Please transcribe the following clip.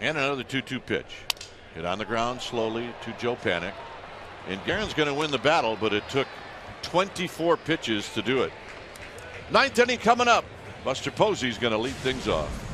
And another 2 2 pitch. Hit on the ground slowly to Joe Panik, And Gearrin's going to win the battle, but it took 24 pitches to do it. Ninth inning coming up. Buster Posey's going to lead things off.